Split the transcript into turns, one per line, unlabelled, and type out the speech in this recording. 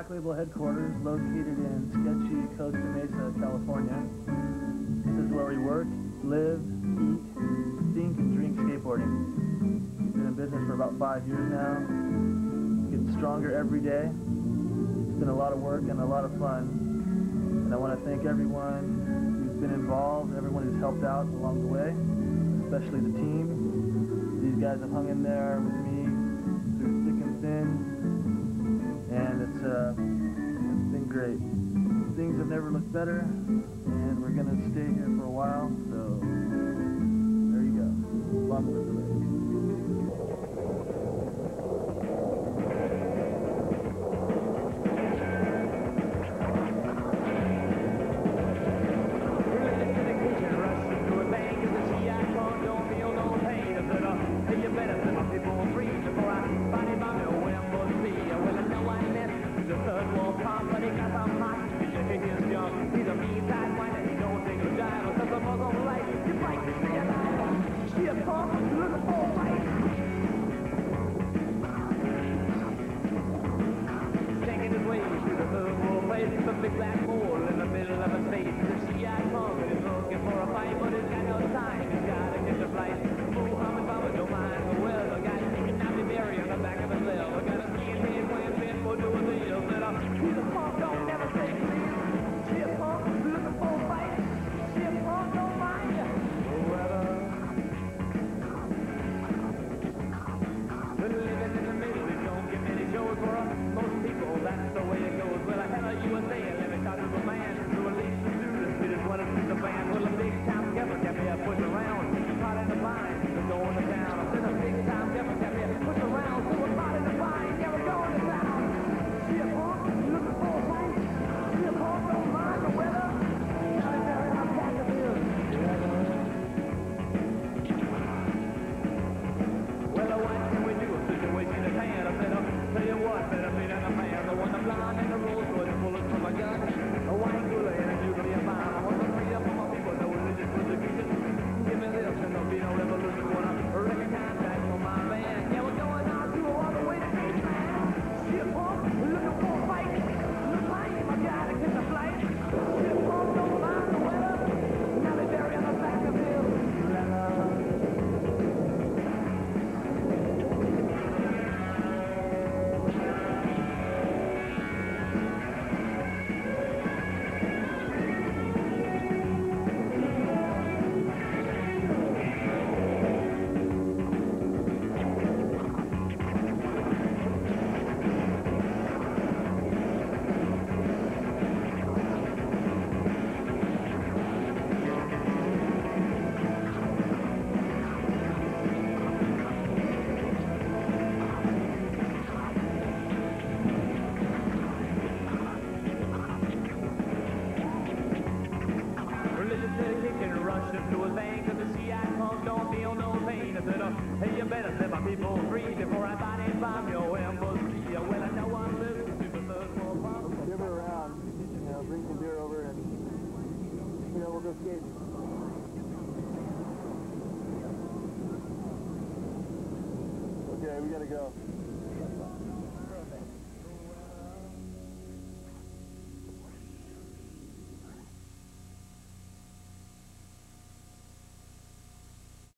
Black Label headquarters located in sketchy Costa Mesa, California. This is where we work, live, eat, think, and drink skateboarding. Been in business for about five years now. Getting stronger every day. It's been a lot of work and a lot of fun. And I want to thank everyone who's been involved, everyone who's helped out along the way, especially the team. These guys have hung in there with me Things have never looked better, and we're going to stay here for a while, so there you go.
better set my people free before I body bomb your embassy. Well, I know I'm living to the third world problem.
Let's give her around. You know, bring some beer over and, you know, we'll go skating. Okay, we gotta go.